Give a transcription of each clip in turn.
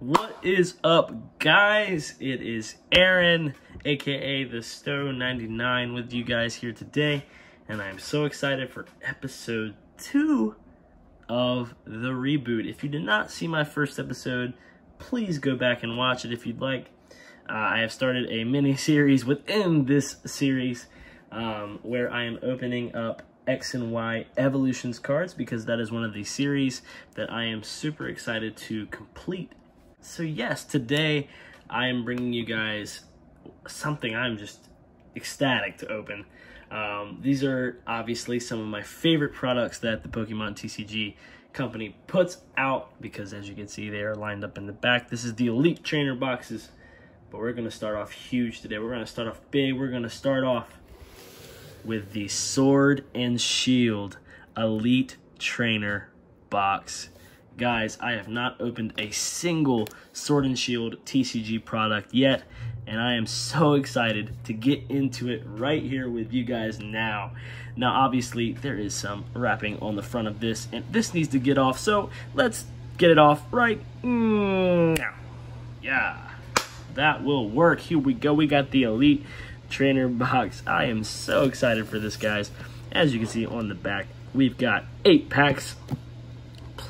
What is up, guys? It is Aaron, aka the Stowe 99, with you guys here today, and I'm so excited for episode two of the reboot. If you did not see my first episode, please go back and watch it if you'd like. Uh, I have started a mini series within this series um, where I am opening up X and Y Evolutions cards because that is one of the series that I am super excited to complete so yes, today I am bringing you guys something I'm just ecstatic to open. Um, these are obviously some of my favorite products that the Pokemon TCG company puts out because as you can see they are lined up in the back. This is the Elite Trainer boxes, but we're to start off huge today. We're to start off big. We're to start off with the Sword and Shield Elite Trainer box. Guys, I have not opened a single Sword and Shield TCG product yet, and I am so excited to get into it right here with you guys now. Now, obviously, there is some wrapping on the front of this, and this needs to get off, so let's get it off right now. Yeah, that will work. Here we go. We got the Elite Trainer box. I am so excited for this, guys. As you can see on the back, we've got eight packs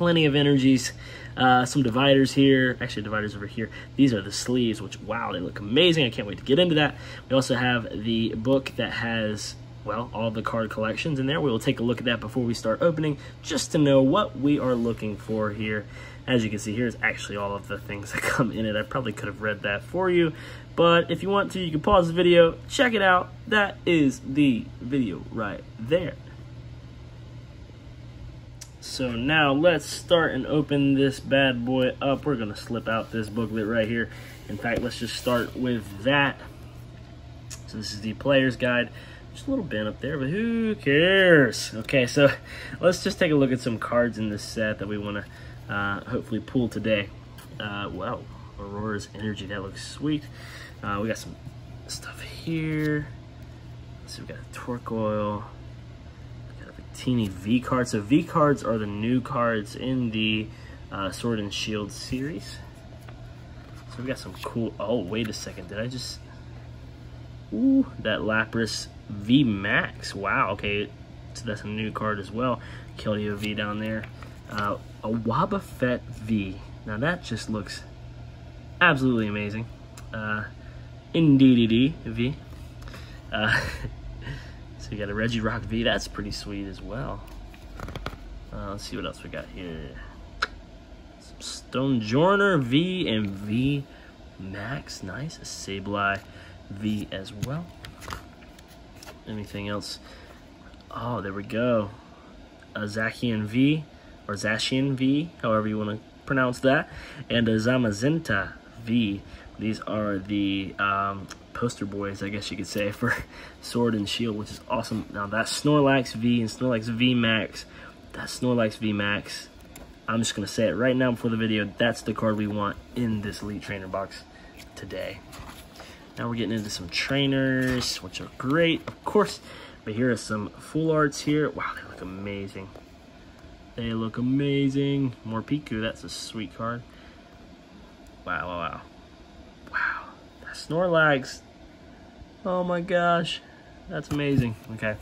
plenty of energies. Uh, some dividers here, actually dividers over here. These are the sleeves, which, wow, they look amazing. I can't wait to get into that. We also have the book that has, well, all the card collections in there. We will take a look at that before we start opening, just to know what we are looking for here. As you can see, here's actually all of the things that come in it. I probably could have read that for you, but if you want to, you can pause the video, check it out. That is the video right there. So now let's start and open this bad boy up. We're gonna slip out this booklet right here. In fact, let's just start with that. So this is the player's guide. Just a little bent up there, but who cares? Okay, so let's just take a look at some cards in this set that we wanna uh, hopefully pull today. Uh, wow, Aurora's Energy, that looks sweet. Uh, we got some stuff here. So we got a Torkoal, teeny V cards. So V cards are the new cards in the uh, Sword and Shield series. So we got some cool, oh, wait a second. Did I just, ooh, that Lapras V Max. Wow, okay. So that's a new card as well. Keldeo V down there. Uh, a Wobbuffet V. Now that just looks absolutely amazing. Uh, Indeedee V. Uh, You got a Regirock V, that's pretty sweet as well. Uh, let's see what else we got here. Some Stonjourner V and V Max, nice. A Sableye V as well. Anything else? Oh, there we go. A Zacian V, or Zacian V, however you want to pronounce that. And a Zamazenta V. These are the um, poster boys, I guess you could say, for Sword and Shield, which is awesome. Now that Snorlax V and Snorlax V Max, that Snorlax V Max, I'm just going to say it right now before the video, that's the card we want in this Elite Trainer box today. Now we're getting into some trainers, which are great, of course. But here are some full arts here. Wow, they look amazing. They look amazing. Morpeko, that's a sweet card. Wow, wow, wow. Wow. That Snorlax Oh my gosh, that's amazing. Okay.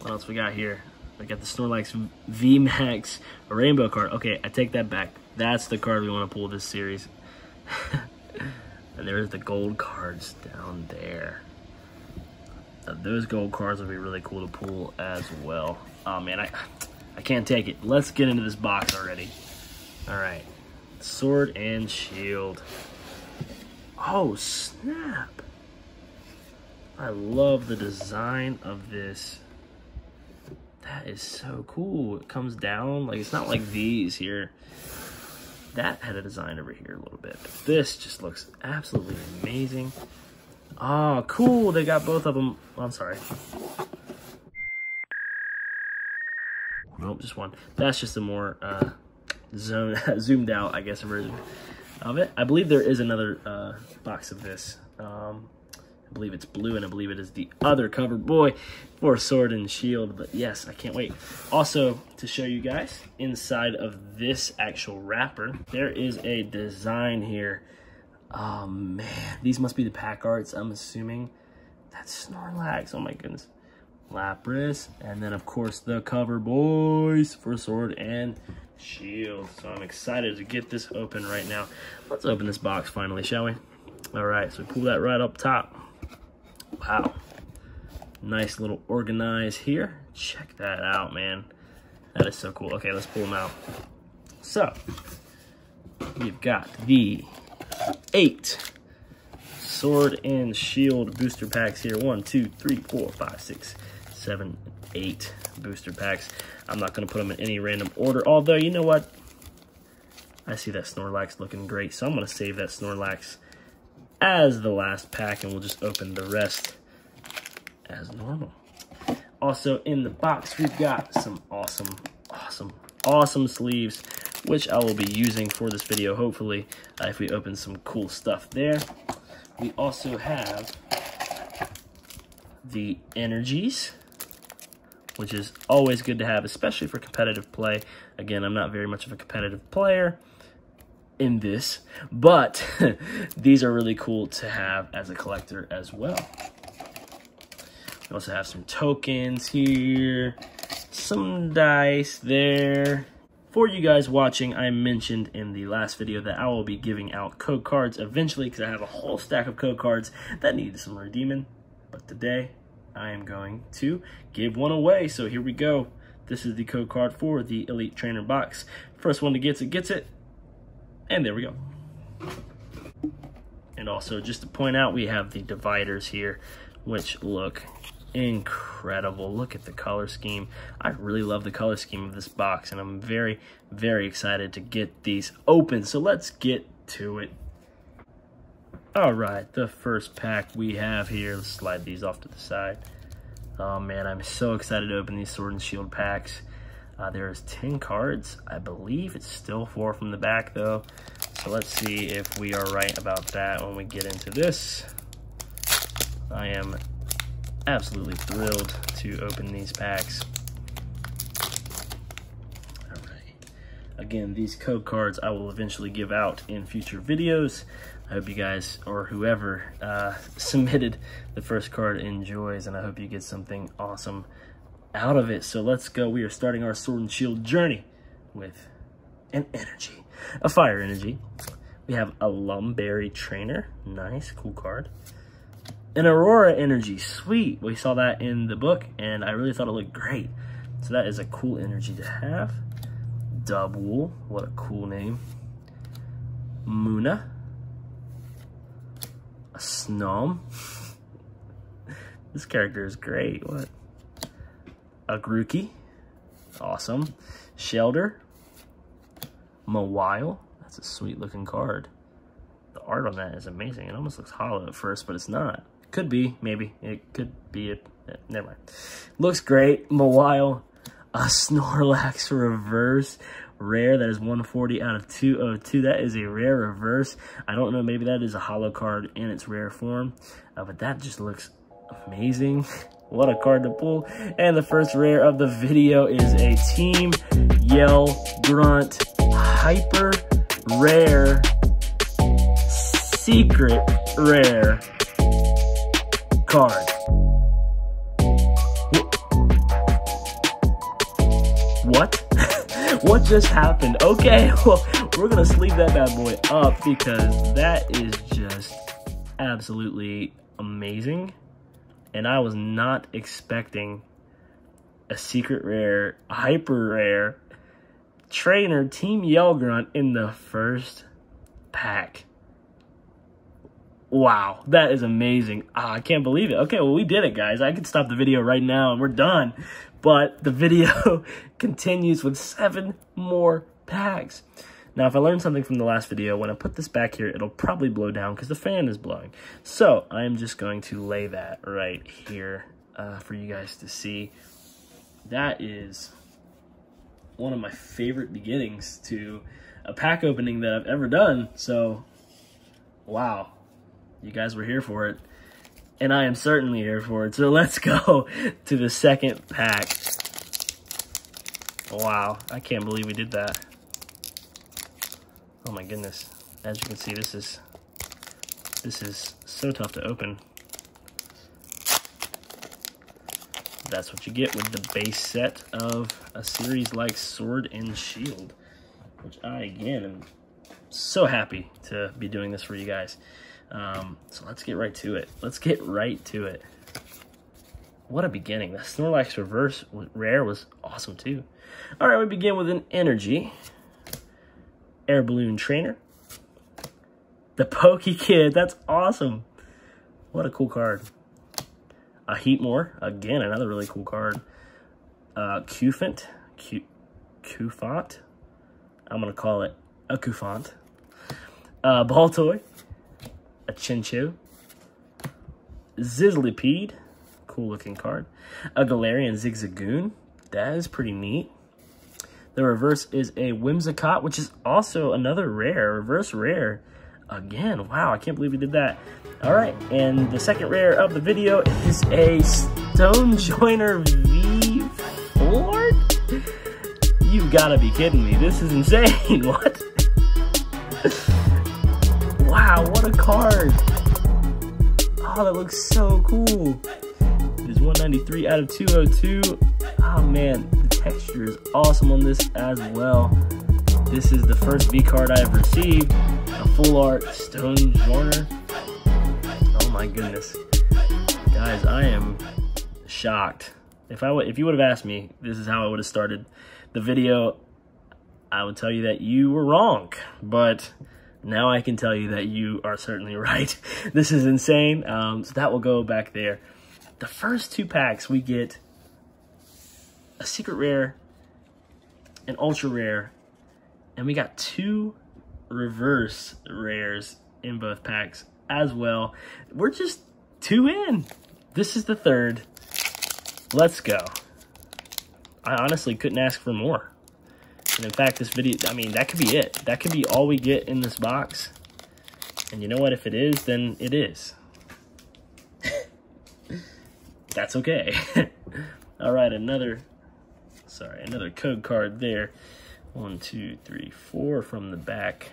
What else we got here? We got the Snorlax VMAX Rainbow card. Okay, I take that back. That's the card we want to pull this series. and there's the gold cards down there. Uh, those gold cards would be really cool to pull as well. Oh man, I, I can't take it. Let's get into this box already. All right, Sword and Shield. Oh, snap. I love the design of this. That is so cool. It comes down, like it's not like these here. That had a design over here a little bit. But this just looks absolutely amazing. Oh, cool. They got both of them. Oh, I'm sorry. Nope, just one. That's just a more uh, zone, zoomed out, I guess, version of it. I believe there is another uh, box of this. Um, I believe it's blue, and I believe it is the other cover boy for Sword and Shield. But yes, I can't wait. Also, to show you guys, inside of this actual wrapper, there is a design here. Oh man, these must be the pack arts, I'm assuming. That's Snorlax, oh my goodness. Lapras, and then of course the cover boys for Sword and Shield. So I'm excited to get this open right now. Let's open this box finally, shall we? All right, so pull that right up top. Wow. Nice little organize here. Check that out, man. That is so cool. Okay, let's pull them out. So, we've got the eight sword and shield booster packs here. One, two, three, four, five, six, seven, eight booster packs. I'm not going to put them in any random order, although, you know what? I see that Snorlax looking great, so I'm going to save that Snorlax as the last pack, and we'll just open the rest as normal. Also, in the box, we've got some awesome, awesome, awesome sleeves, which I will be using for this video, hopefully, uh, if we open some cool stuff there. We also have the energies, which is always good to have, especially for competitive play. Again, I'm not very much of a competitive player in this, but these are really cool to have as a collector as well. We also have some tokens here, some dice there. For you guys watching, I mentioned in the last video that I will be giving out code cards eventually because I have a whole stack of code cards that need some redeeming. But today, I am going to give one away. So here we go. This is the code card for the Elite Trainer box. First one that gets it, gets it. And there we go. And also, just to point out, we have the dividers here, which look incredible. Look at the color scheme. I really love the color scheme of this box, and I'm very, very excited to get these open. So let's get to it. All right, the first pack we have here. Let's slide these off to the side. Oh man, I'm so excited to open these Sword and Shield packs. Uh, there's 10 cards. I believe it's still four from the back though. So let's see if we are right about that when we get into this. I am absolutely thrilled to open these packs. Alright. Again, these code cards I will eventually give out in future videos. I hope you guys, or whoever uh, submitted the first card enjoys, and I hope you get something awesome out of it. So let's go. We are starting our Sword and Shield journey with an energy, a fire energy. We have a Lum Berry Trainer. Nice, cool card. An Aurora Energy, sweet. We saw that in the book, and I really thought it looked great. So that is a cool energy to have. Dubwool, what a cool name. Munna. Snom. this character is great, what? a Grookey. Awesome. Shellder. Mawile. That's a sweet looking card. The art on that is amazing. It almost looks holo at first, but it's not. Could be, maybe. It could be it. Eh, never mind. Looks great. Mawile. A Snorlax reverse rare. That is 140 out of 202. That is a rare reverse. I don't know. Maybe that is a holo card in its rare form. Uh, but that just looks amazing. What a card to pull. And the first rare of the video is a Team Yell Grunt Hyper Rare Secret Rare card. What? What just happened? Okay, well, we're to sleeve that bad boy up because that is just absolutely amazing and I was not expecting a secret rare, hyper rare trainer Team Yell Grunt in the first pack. Wow, that is amazing. Ah, I can't believe it. Okay, well, we did it, guys. I could stop the video right now and we're done. But the video continues with seven more packs. Now, if I learned something from the last video, when I put this back here, it'll probably blow down because the fan is blowing. So I'm just going to lay that right here uh, for you guys to see. That is one of my favorite beginnings to a pack opening that I've ever done. So, wow, you guys were here for it. and I am certainly here for it. So let's go to the second pack. Wow, I can't believe we did that. Oh my goodness. As you can see, this is this is so tough to open. That's what you get with the base set of a series like Sword and Shield, which I, again, am so happy to be doing this for you guys. Um, so let's get right to it. Let's get right to it. What a beginning. The Snorlax reverse rare was awesome too. All right, we begin with an energy. Air Balloon Trainer. The Poké Kid, that's awesome. What a cool card. A Heatmor, again, another really cool card. Uh, Cufant, Q Cufant. I'm going to call it a Cufant. Uh, Baltoy, a Chinchou, Sizzlipede, cool looking card, a Galarian Zigzagoon, that is pretty neat. The reverse is a Whimsicott, which is also another rare, reverse rare. Again, wow, I can't believe we did that. All right, and the second rare of the video is a Stonjourner V4? You've got to be kidding me. This is insane. What? Wow, what a card. Oh, that looks so cool. It is 193 out of 202. Oh, man, the texture is awesome on this as well. This is the first V card I have received. A full art Stonjourner. Oh my goodness. Guys, I am shocked. If I would, if you would have asked me, this is how I would have started the video, I would tell you that you were wrong. But now I can tell you that you are certainly right. this is insane. Um, so that will go back there. The first two packs, we get a secret rare, an ultra rare, and we got two reverse rares in both packs as well. We're just two in. This is the third. Let's go. I honestly couldn't ask for more. And in fact, this video, I mean, that could be it. That could be all we get in this box. And you know what? If it is, then it is. That's okay. all right, another, sorry, another code card there. One, two, three, four from the back.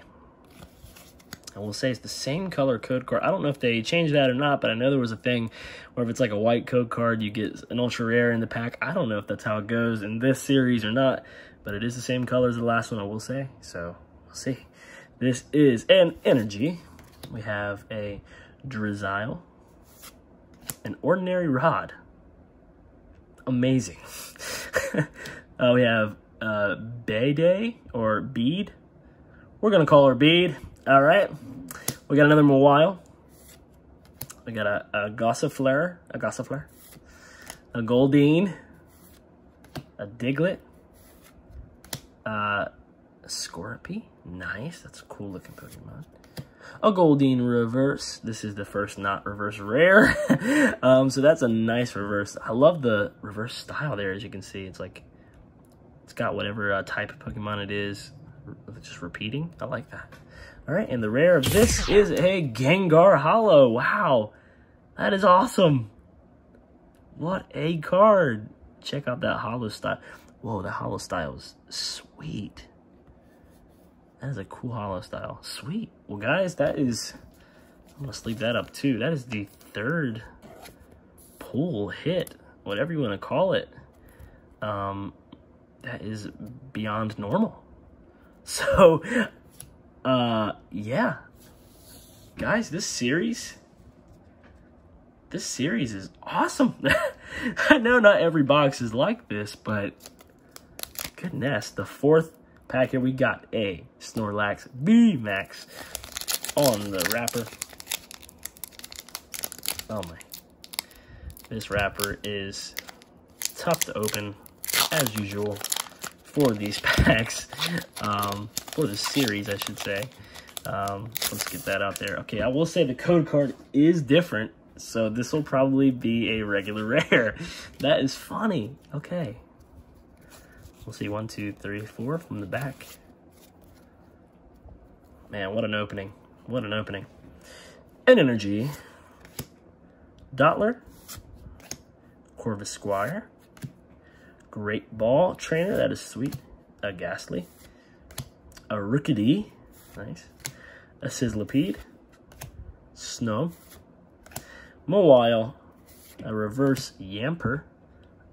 I will say it's the same color code card. I don't know if they changed that or not, but I know there was a thing where if it's like a white code card, you get an ultra rare in the pack. I don't know if that's how it goes in this series or not, but it is the same color as the last one, I will say. So we'll see. This is an energy. We have a Drizzile, an ordinary rod. Amazing. uh, we have uh, Bayday or Bede. We're going to call her Bede. All right. We got another Mawile. We got a, a Gossifleur, a Gossifleur, a Goldeen, a Diglett, uh, Scorpy. Nice. That's a cool looking Pokemon. A Goldeen reverse. This is the first not reverse rare. um, so that's a nice reverse. I love the reverse style there, as you can see. It's like it's got whatever uh, type of Pokemon it is, just repeating. I like that. All right, and the rare of this is a Gengar Holo. Wow, that is awesome. What a card. Check out that Holo style. Whoa, the holo style is sweet. That is a cool holo style. Sweet. Well, guys, that is... I'm going to sleep that up, too. That is the third pull hit, whatever you want to call it. Um, that is beyond normal. So, uh, yeah. Guys, this series, this series is awesome. I know not every box is like this, but goodness, the fourth pack here, we got a Snorlax V, Max on the wrapper. Oh my. This wrapper is tough to open, as usual for these packs, um, for the series, I should say. Um, let's get that out there. Okay, I will say the code card is different, so this will probably be a regular rare. that is funny. Okay. We'll see one, two, three, four from the back. Man, what an opening. What an opening. An energy. Dottler, Corvisquire, Great Ball Trainer, that is sweet, a Gastly. a Rookidee, nice, a Sizzlipede, Snom, Mawile, a Reverse Yamper,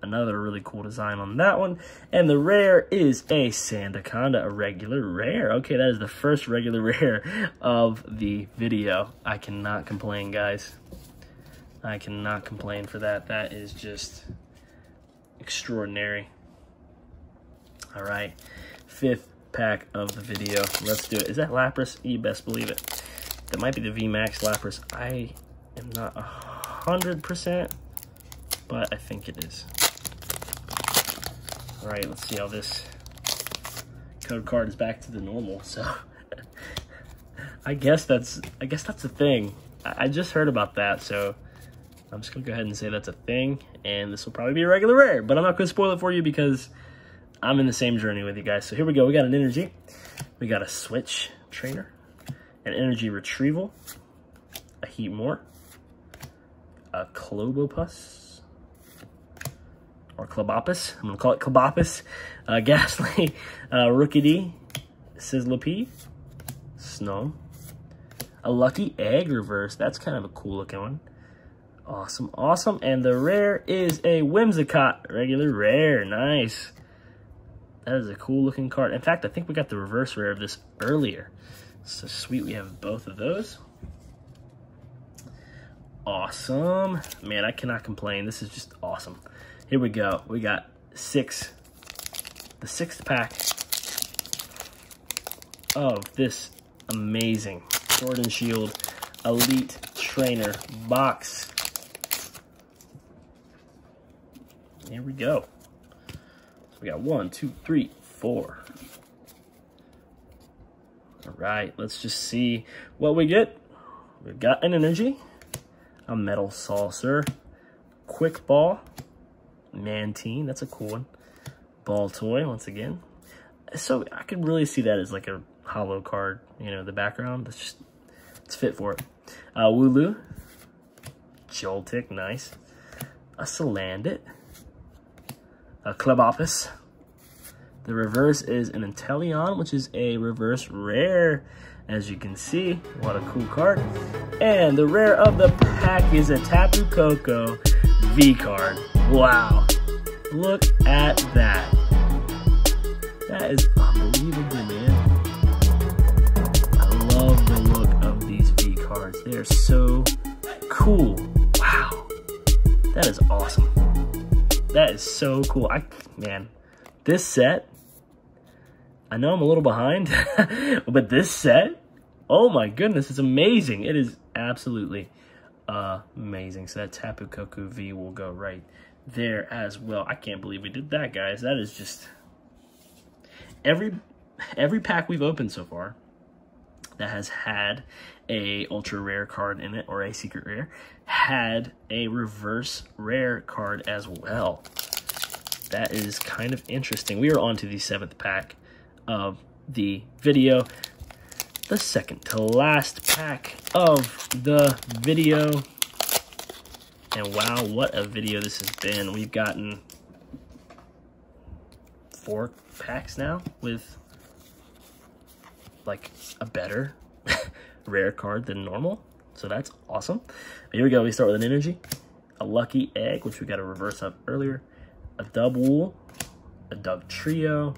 another really cool design on that one. And the rare is a Sandaconda, a regular rare. Okay, that is the first regular rare of the video. I cannot complain, guys. I cannot complain for that. That is just extraordinary. All right, fifth pack of the video. Let's do it. Is that Lapras? You best believe it. That might be the VMAX Lapras. I am not a hundred percent, but I think it is. All right, let's see how this code card is back to the normal. So I guess that's I guess that's a thing. I, I just heard about that, so I'm just gonna go ahead and say that's a thing, and this will probably be a regular rare, but I'm not gonna spoil it for you because I'm in the same journey with you guys. So here we go, we got an energy, we got a switch trainer, an energy retrieval, a Heatmor, a Clobbopus, or Clobbopus, I'm gonna call it Clobbopus, uh, Gastly, uh, Rookidee, Sizzlipede, Snom, a Lucky Egg Reverse, that's kind of a cool looking one, Awesome, awesome. And the rare is a Whimsicott. Regular rare. Nice. That is a cool looking card. In fact, I think we got the reverse rare of this earlier. So sweet, we have both of those. Awesome. Man, I cannot complain. This is just awesome. Here we go. We got six, the sixth pack of this amazing Sword and Shield Elite Trainer box. Here we go. We got one, two, three, four. All right, let's just see what we get. We've got an energy, a metal saucer, quick ball, Mantine, that's a cool one. Baltoy, once again. So I could really see that as like a holo card, you know, the background. That's just, it's fit for it. Uh, Wooloo, Joltik, nice. A Salandit, a Clobbopus. The reverse is an Inteleon, which is a reverse rare. As you can see, what a cool card. And the rare of the pack is a Tapu Koko V card. Wow. Look at that. That is unbelievable, man. I love the look of these V cards. They are so cool. Wow. That is awesome. That is so cool. I Man, this set, I know I'm a little behind, but this set, oh my goodness, it's amazing. It is absolutely amazing. So that Tapu Koko V will go right there as well. I can't believe we did that, guys. That is just every every pack we've opened so far that has had a ultra rare card in it or a secret rare had a reverse rare card as well. That is kind of interesting. We are on to the seventh pack of the video. The second to last pack of the video. And wow, what a video this has been. We've gotten four packs now with like a better rare card than normal. So that's awesome. Here we go. We start with an energy, a lucky egg, which we got to reverse up earlier, a Dubwool, a Dugtrio,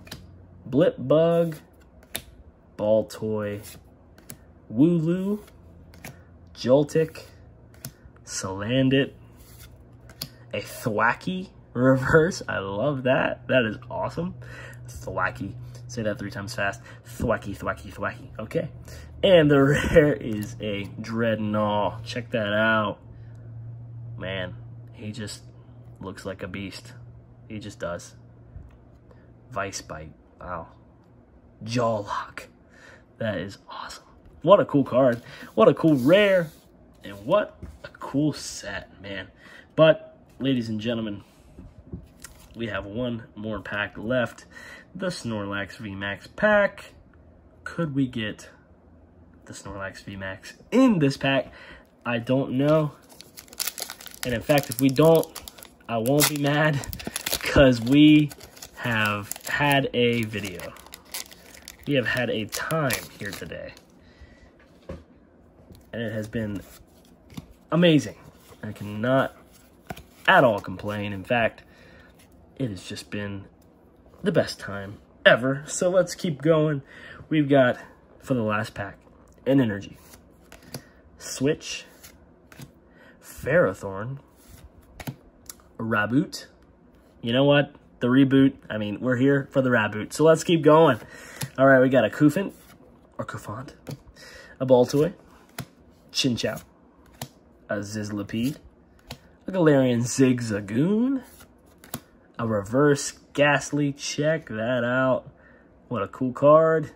Blipbug, Baltoy, Wooloo, Joltik, Salandit, a thwackey reverse. I love that. That is awesome. Thwackey. Say that three times fast. Thwackey, thwackey, thwackey. Okay. And the rare is a Drednaw. Check that out. Man, he just looks like a beast. He just does. Vice Bite. Wow. Jawlock. That is awesome. What a cool card. What a cool rare. And what a cool set, man. But, ladies and gentlemen, we have one more pack left the Snorlax VMAX pack. Could we get the Snorlax VMAX in this pack? I don't know. And in fact, if we don't, I won't be mad because we have had a video. We have had a time here today. And it has been amazing. I cannot at all complain. In fact, it has just been the best time ever. So let's keep going. We've got, for the last pack, an energy. Switch, Ferrothorn, Raboot. You know what? The reboot. I mean, we're here for the Raboot. So let's keep going. All right, we got a Cufant, or Cufant, a Baltoy, Chinchou, a Sizzlipede, a Galarian Zigzagoon, a Reverse Gastly. Check that out. What a cool card.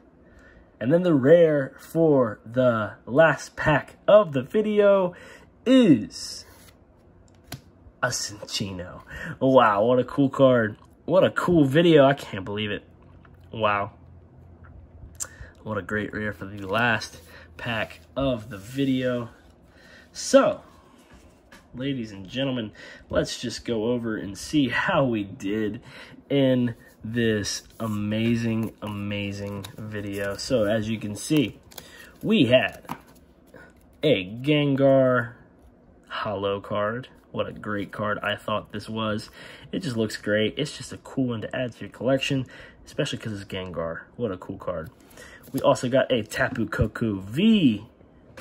And then the rare for the last pack of the video is a Cinccino. Wow, what a cool card. What a cool video. I can't believe it. Wow. What a great rare for the last pack of the video. So, ladies and gentlemen, let's just go over and see how we did in this amazing, amazing video. So as you can see, we had a Gengar holo card. What a great card I thought this was. It just looks great. It's just a cool one to add to your collection, especially because it's Gengar. What a cool card. We also got a Tapu Koko V,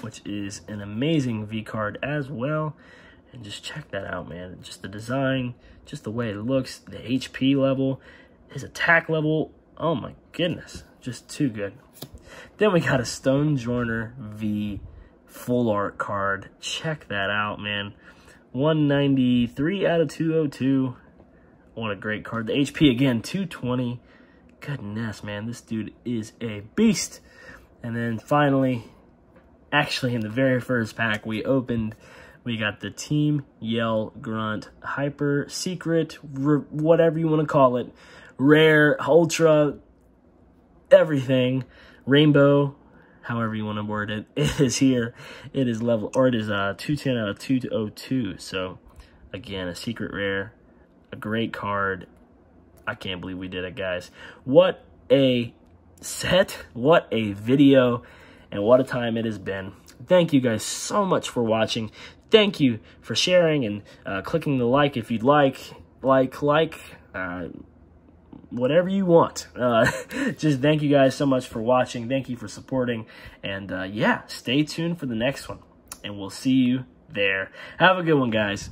which is an amazing V card as well. And just check that out, man. Just the design, just the way it looks, the HP level, his attack level, oh my goodness, just too good. Then we got a Stonjourner V full art card. Check that out, man. 193 out of 202. What a great card. The HP again, 220. Goodness, man, this dude is a beast. And then finally, actually in the very first pack we opened, we got the Team Yell Grunt Hyper Secret, whatever you want to call it rare, ultra, everything, rainbow, however you want to word it, it is here. It is level, or it is uh, 210 out of 202. So, again, a secret rare, a great card. I can't believe we did it, guys. What a set, what a video, and what a time it has been. Thank you guys so much for watching. Thank you for sharing and uh, clicking the like if you'd like. Like, like, uh, whatever you want. Uh, just thank you guys so much for watching. Thank you for supporting. And uh, yeah, stay tuned for the next one. And we'll see you there. Have a good one, guys.